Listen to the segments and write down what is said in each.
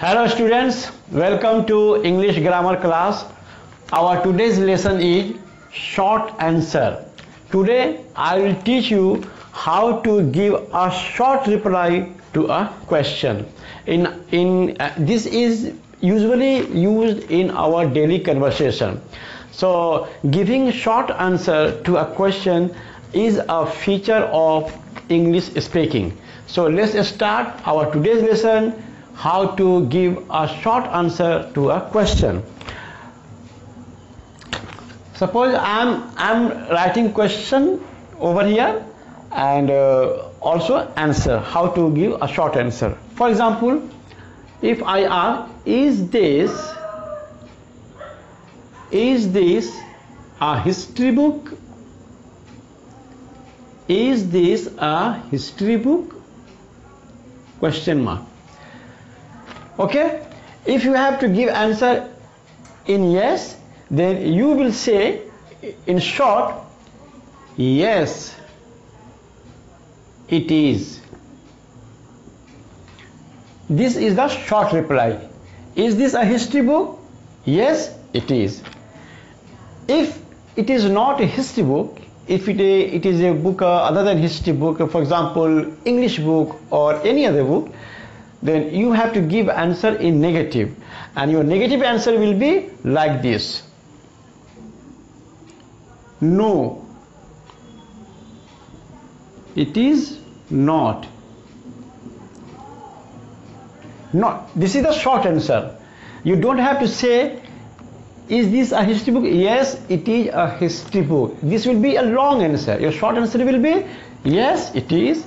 Hello students, welcome to English grammar class. Our today's lesson is short answer. Today I will teach you how to give a short reply to a question. In in uh, this is usually used in our daily conversation. So giving short answer to a question is a feature of English speaking. So let's start our today's lesson how to give a short answer to a question. Suppose I'm I'm writing question over here and uh, also answer how to give a short answer. For example, if I ask is this is this a history book is this a history book question mark okay? If you have to give answer in yes then you will say in short yes it is. This is the short reply. Is this a history book? Yes it is. If it is not a history book if it, it is a book uh, other than history book for example english book or any other book then you have to give answer in negative. And your negative answer will be like this. No. It is not. Not. This is the short answer. You don't have to say is this a history book? Yes it is a history book. This will be a long answer. Your short answer will be yes it is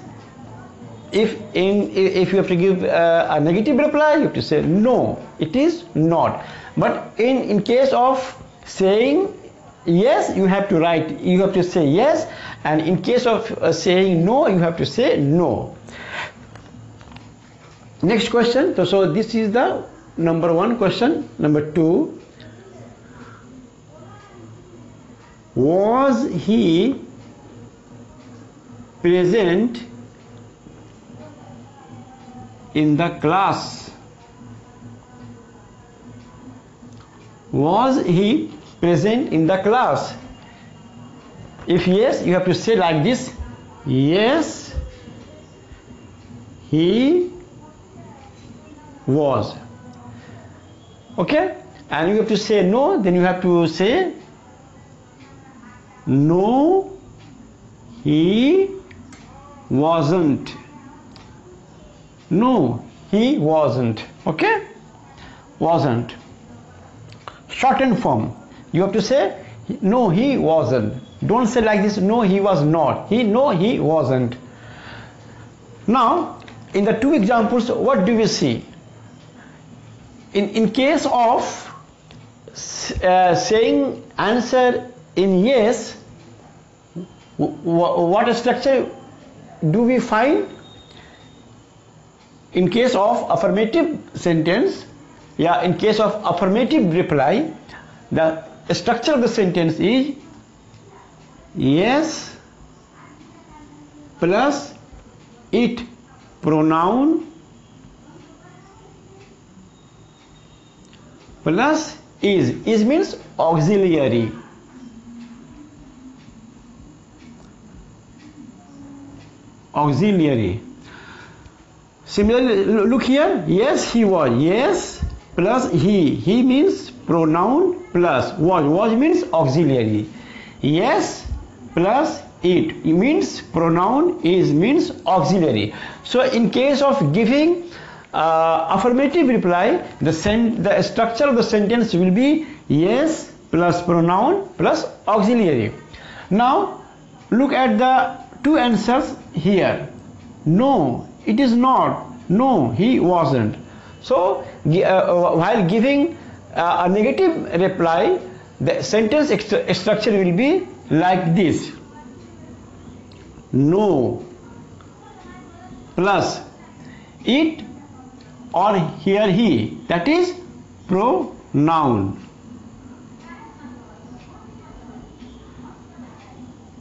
if in if you have to give uh, a negative reply you have to say no. It is not. But in in case of saying yes you have to write you have to say yes. And in case of uh, saying no you have to say no. Next question. So, so this is the number one question. Number two. Was he present in the class. Was he present in the class? If yes you have to say like this. Yes he was. Okay? And you have to say no then you have to say no he wasn't no he wasn't. Okay? Wasn't. Shortened form you have to say no he wasn't. Don't say like this no he was not. He no he wasn't. Now in the two examples what do we see? In in case of uh, saying answer in yes what structure do we find in case of affirmative sentence yeah in case of affirmative reply the structure of the sentence is yes plus it pronoun plus is. Is means auxiliary. Auxiliary similarly look here. Yes he was. Yes plus he. He means pronoun plus. Was. Was means auxiliary. Yes plus it means pronoun is means auxiliary. So in case of giving uh, affirmative reply the sen the structure of the sentence will be yes plus pronoun plus auxiliary. Now look at the two answers here. No it is not. No he wasn't. So uh, while giving uh, a negative reply the sentence structure will be like this. No. Plus it or here he that is pronoun.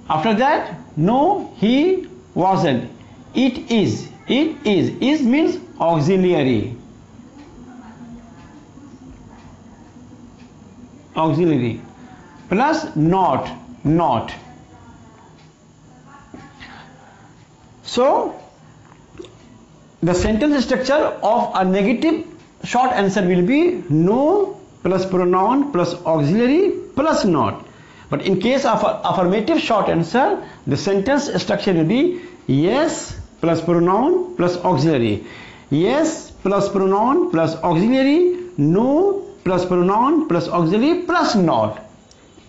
After that no he wasn't. It is it is. Is means auxiliary. Auxiliary. Plus not. Not. So the sentence structure of a negative short answer will be no plus pronoun plus auxiliary plus not. But in case of affirmative short answer the sentence structure will be yes plus pronoun plus auxiliary. Yes plus pronoun plus auxiliary. No plus pronoun plus auxiliary plus not.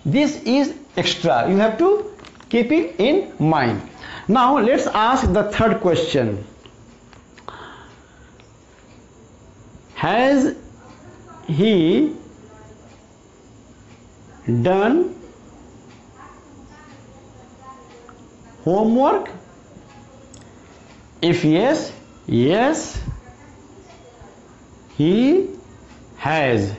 This is extra. You have to keep it in mind. Now let's ask the third question. Has he done homework if yes yes he has.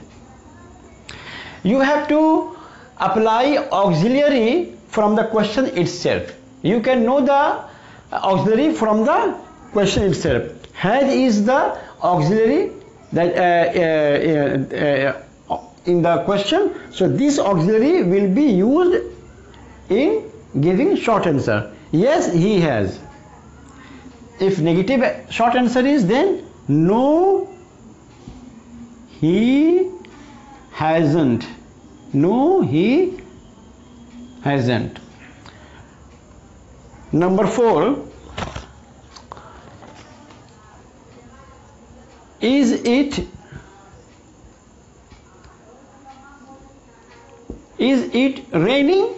You have to apply auxiliary from the question itself. You can know the auxiliary from the question itself. Has is the auxiliary that uh, uh, uh, in the question. So this auxiliary will be used in giving short answer. Yes he has if negative short answer is then no he hasn't. No he hasn't. Number 4 is it is it raining?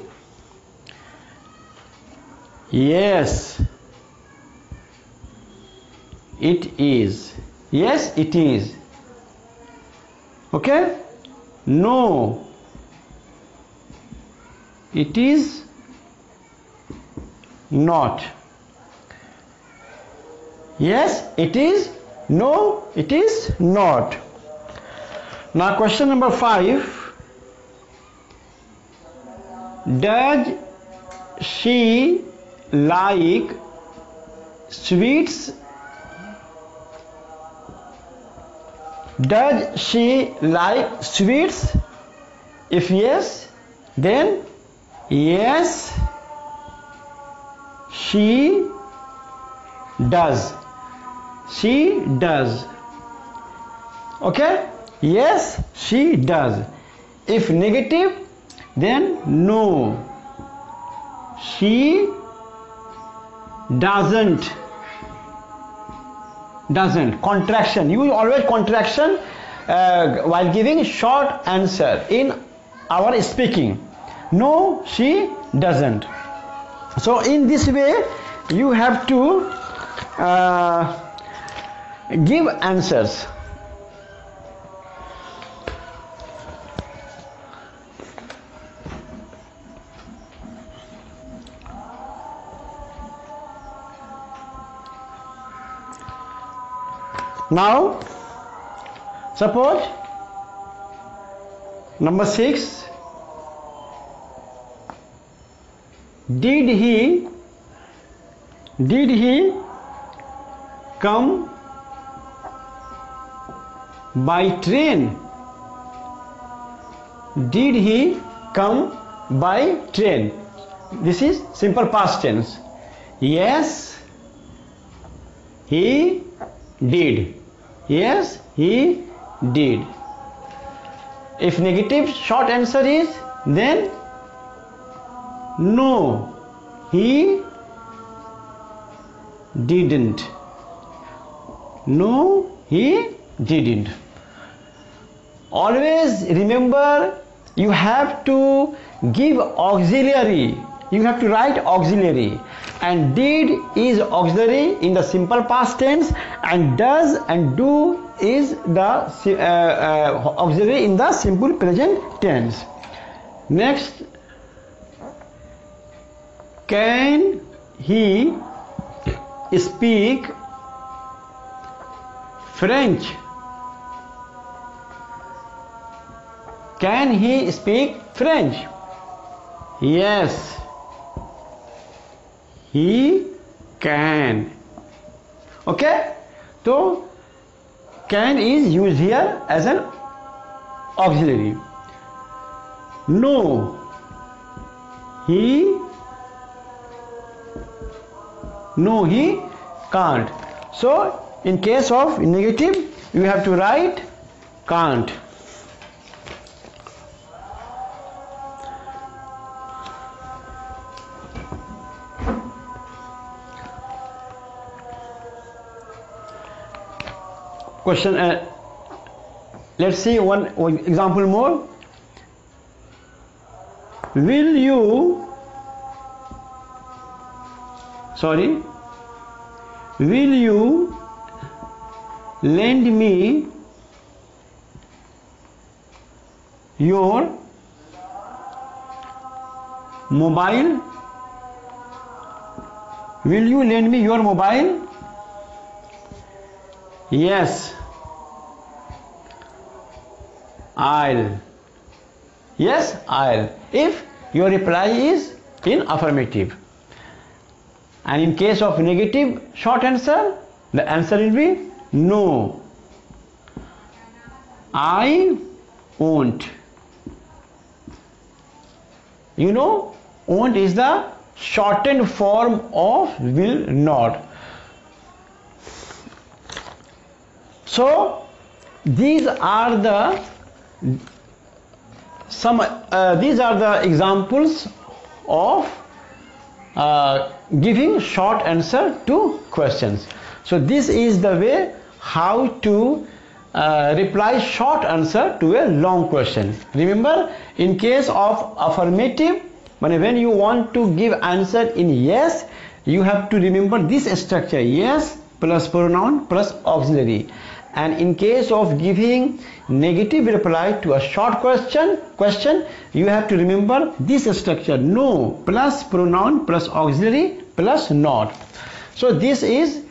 Yes it is. Yes it is. Okay? No. It is not. Yes it is. No it is not. Now question number 5 does she like sweets does she like sweets? If yes then yes she does. She does. Okay? Yes she does. If negative then no. She doesn't doesn't. Contraction. You always contraction uh, while giving short answer in our speaking. No she doesn't. So in this way you have to uh, give answers now suppose number 6 did he did he come by train? Did he come by train? This is simple past tense. Yes he did. Yes he did. If negative short answer is then no he didn't. No he didn't. Always remember you have to give auxiliary you have to write auxiliary. And did is auxiliary in the simple past tense and does and do is the uh, uh, auxiliary in the simple present tense. Next can he speak french? Can he speak french? Yes he can okay so can is used here as an auxiliary No. He no he can't. So in case of negative you have to write can't. Question uh, let's see one, one example more. Will you sorry will you lend me your mobile? Will you lend me your mobile yes I'll. Yes, I'll. If your reply is in affirmative. And in case of negative short answer, the answer will be no. I won't. You know, won't is the shortened form of will not. So, these are the some uh, these are the examples of uh, giving short answer to questions. So this is the way how to uh, reply short answer to a long question. Remember in case of affirmative when you want to give answer in yes you have to remember this structure. Yes plus pronoun plus auxiliary and in case of giving negative reply to a short question question you have to remember this structure. No plus pronoun plus auxiliary plus not. So this is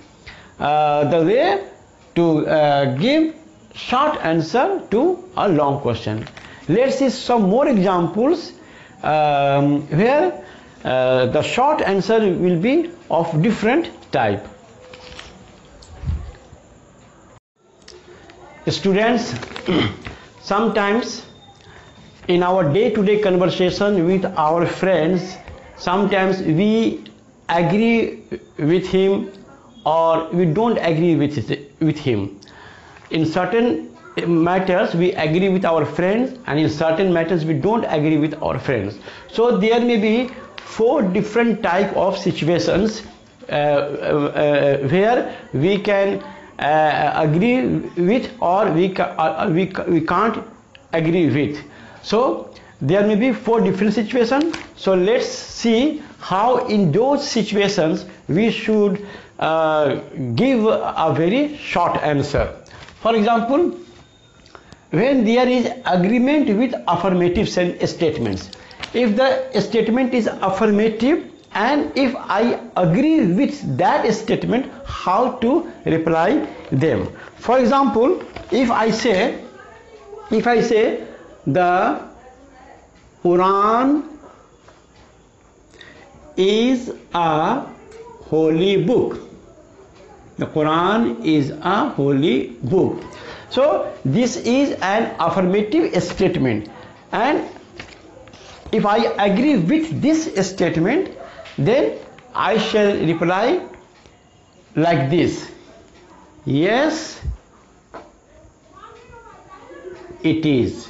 uh, the way to uh, give short answer to a long question. Let's see some more examples um, where uh, the short answer will be of different type students sometimes in our day-to-day -day conversation with our friends sometimes we agree with him or we don't agree with, with him. In certain matters we agree with our friends and in certain matters we don't agree with our friends. So there may be four different type of situations uh, uh, uh, where we can uh, agree with or we, we, we can't agree with. So there may be four different situations so let's see how in those situations we should uh, give a very short answer. For example when there is agreement with affirmative statements. If the statement is affirmative and if I agree with that statement how to reply them? For example if I say if I say the Quran is a holy book. The Quran is a holy book. So this is an affirmative statement. And if I agree with this statement then I shall reply like this. Yes it is.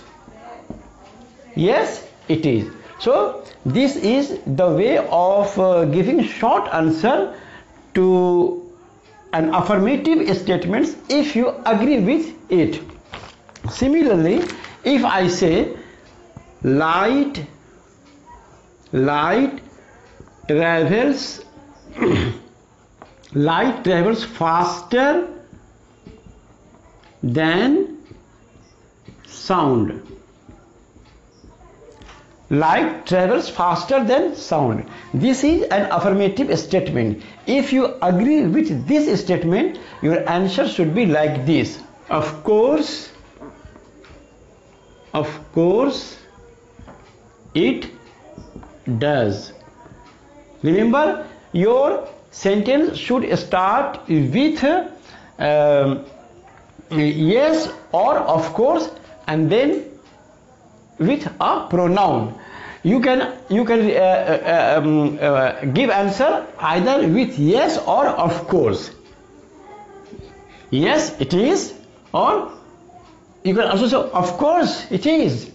Yes it is. So this is the way of uh, giving short answer to an affirmative statements if you agree with it. Similarly if i say light light travels light travels faster than sound. Light travels faster than sound. This is an affirmative statement. If you agree with this statement your answer should be like this. Of course of course it does remember your sentence should start with um, yes or of course and then with a pronoun. You can you can uh, uh, um, uh, give answer either with yes or of course. Yes, it is, or you can also say of course it is.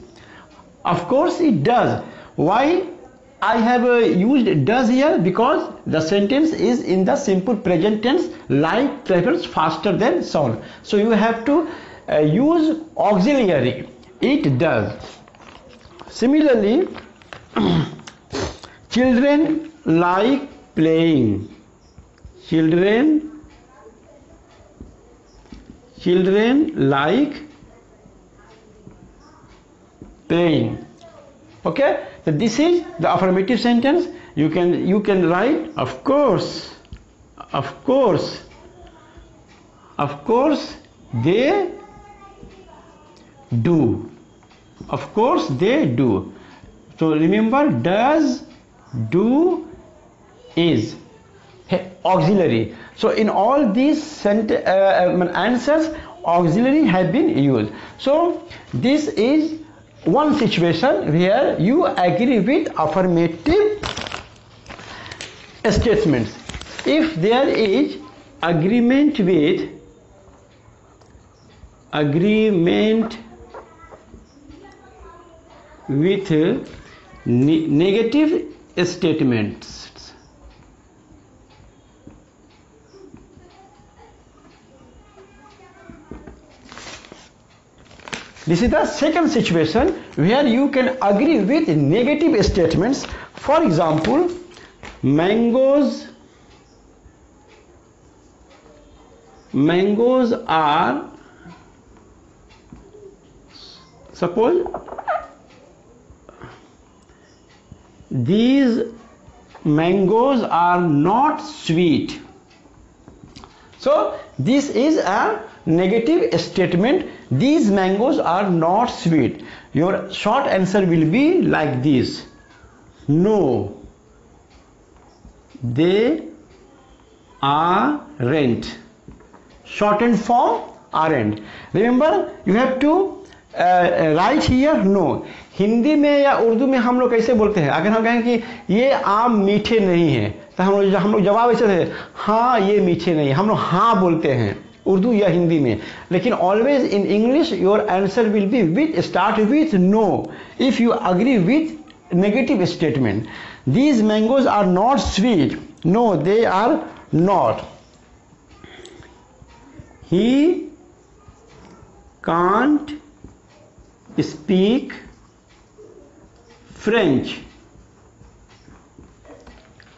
Of course it does. Why I have uh, used does here because the sentence is in the simple present tense light travels faster than sound. So you have to uh, use auxiliary. It does. Similarly, children like playing. Children children like playing. Okay? So this is the affirmative sentence. You can you can write of course, of course, of course they do. Of course they do. So remember does, do, is auxiliary. So in all these uh, um, answers auxiliary have been used. So this is one situation where you agree with affirmative statements. If there is agreement with agreement with negative statements This is the second situation where you can agree with negative statements. For example, mangoes mangoes are suppose these mangoes are not sweet so this is a negative statement these mangoes are not sweet your short answer will be like this no they aren't shortened form aren't remember you have to uh, write here no Hindi में या उर्दू में हम लोग कैसे बोलते हैं अगर हम कहें कि ये आम मीठे नहीं हैं तो हम लोग हम लोग जवाब ऐसे थे हाँ ये मीठे नहीं हम लोग हाँ बोलते हैं उर्दू या हिंदी में। लेकिन always in English your answer will be with start with no if you agree with negative statement these mangoes are not sweet no they are not he can't speak French.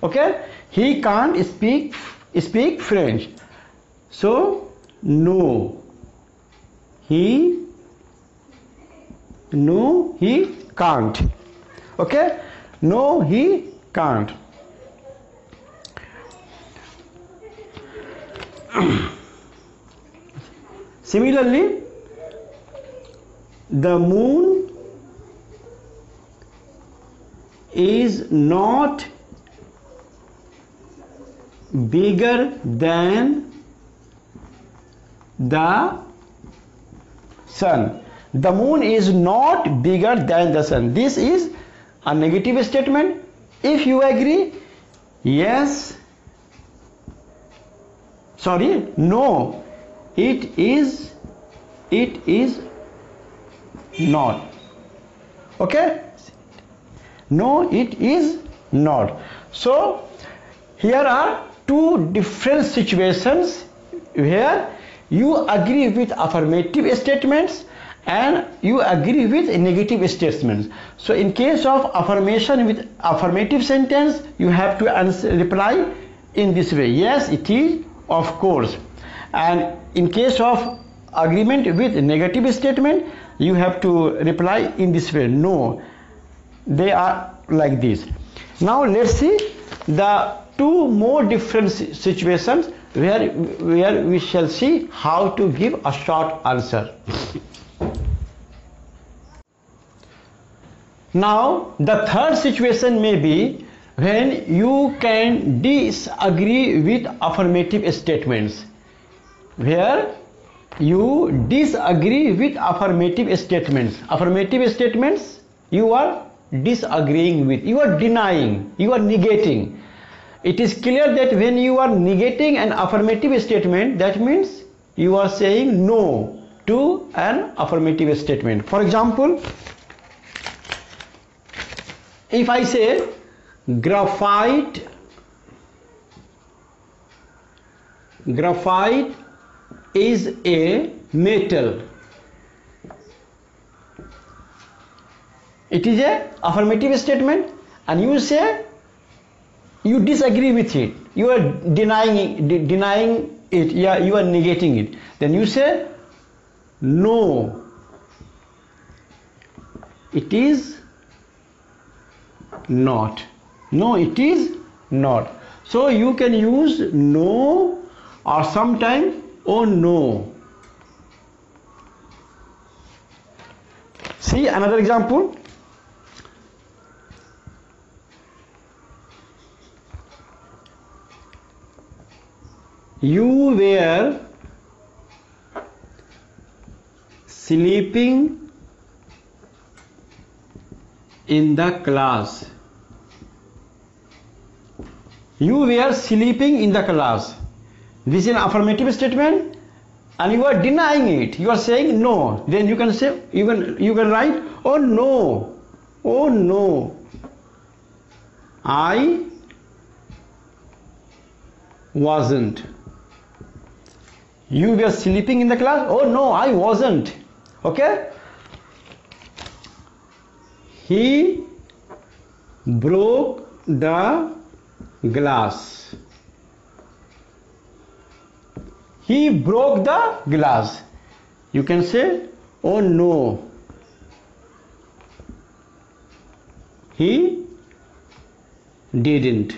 Okay, he can't speak speak French. So no he? No he can't. Okay? No he can't. Similarly the moon is not bigger than the sun. The moon is not bigger than the sun. This is a negative statement. If you agree, yes, sorry, no, it is, it is not. Okay? No, it is not. So, here are two different situations where you agree with affirmative statements and you agree with negative statements. So in case of affirmation with affirmative sentence you have to answer, reply in this way. Yes it is of course. And in case of agreement with negative statement you have to reply in this way. No. They are like this. Now let's see the two more different situations where, where we shall see how to give a short answer. now the third situation may be when you can disagree with affirmative statements where you disagree with affirmative statements. Affirmative statements you are disagreeing with, you are denying, you are negating. It is clear that when you are negating an affirmative statement, that means you are saying no to an affirmative statement. For example, if I say graphite graphite is a metal it is a affirmative statement and you say you disagree with it. You are denying de denying it. Yeah you are negating it. Then you say no. It is not. No it is not. So you can use no or sometime oh no. See another example you were sleeping in the class. You were sleeping in the class. This is an affirmative statement and you are denying it. You are saying no. Then you can say you can you can write oh no. Oh no. I wasn't you were sleeping in the class? Oh no i wasn't. Okay? He broke the glass. He broke the glass. You can say oh no. He didn't.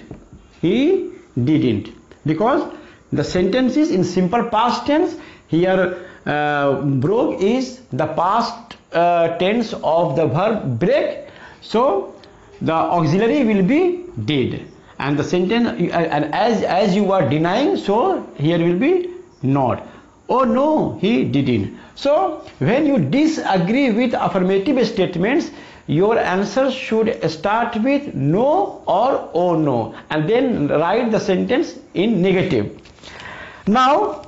He didn't. Because the sentence is in simple past tense here uh, broke is the past uh, tense of the verb break. So the auxiliary will be did. And the sentence uh, and as as you are denying so here will be not. Oh no he didn't. So when you disagree with affirmative statements your answer should start with no or oh no and then write the sentence in negative. Now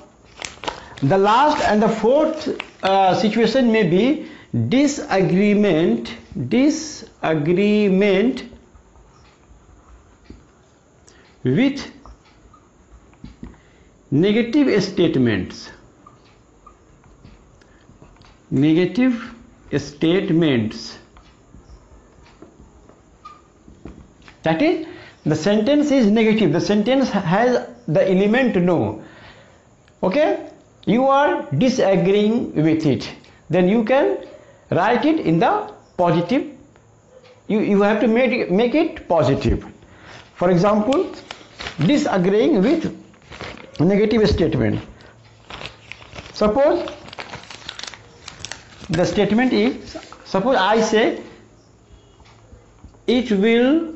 the last and the fourth uh, situation may be disagreement disagreement with negative statements. Negative statements that is the sentence is negative. The sentence has the element no. Okay? You are disagreeing with it. Then you can write it in the positive. You, you have to make it, make it positive. For example disagreeing with negative statement. Suppose the statement is suppose I say it will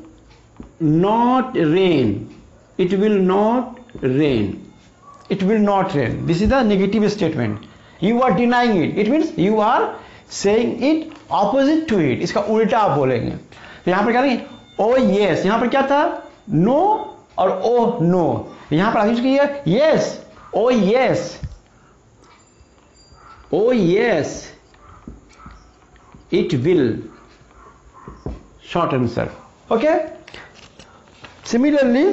not rain it will not rain it will not rain this is the negative statement you are denying it it means you are saying it opposite to it इसका उल्टा आप बोलेंगे तो यहाँ पर क्या करेंगे ओ yes यहाँ पर क्या था नो और ओ नो यहाँ पर यूज़ किया yes oh yes oh yes it will short answer okay similarly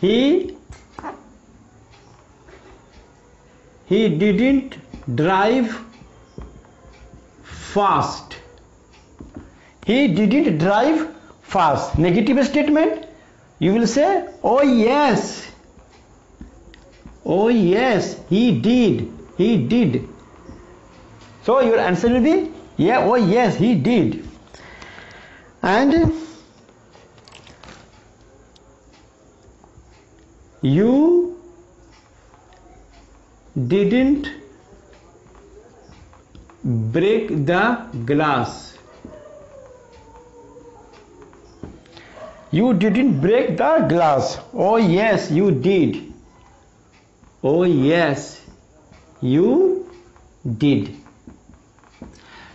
he he didn't drive fast. He didn't drive fast. Negative statement you will say oh yes. Oh yes he did. He did. So your answer will be yeah oh yes he did and you didn't break the glass. You didn't break the glass. Oh yes you did. Oh yes you did.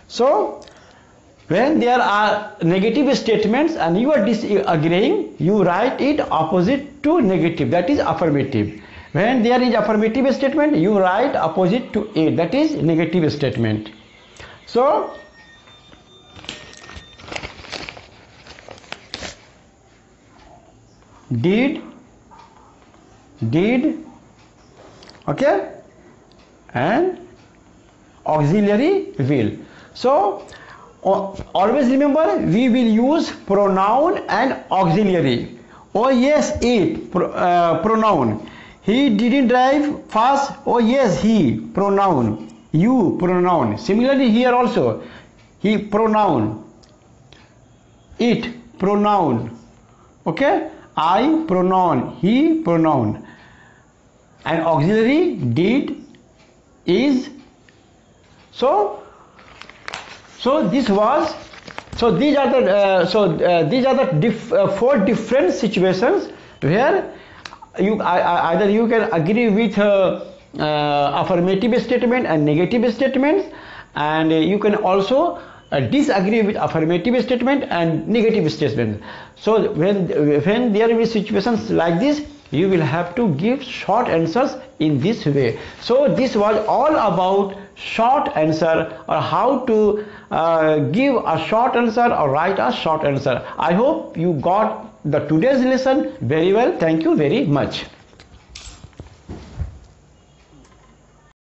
So when there are negative statements and you are disagreeing, you write it opposite to negative, that is affirmative. When there is affirmative statement, you write opposite to it, that is negative statement. So, did, did, okay, and auxiliary will. So, always remember we will use pronoun and auxiliary. Oh yes it pro, uh, pronoun. He didn't drive fast. Oh yes he pronoun. You pronoun. Similarly here also he pronoun. It pronoun. Okay? I pronoun. He pronoun. And auxiliary did is. So so this was so these are the uh, so uh, these are the uh, four different situations where you either you can agree with uh, affirmative statement and negative statements and you can also uh, disagree with affirmative statement and negative statement. So when when there will be situations like this you will have to give short answers in this way. So this was all about short answer or how to uh, give a short answer or write a short answer. I hope you got the today's lesson very well. Thank you very much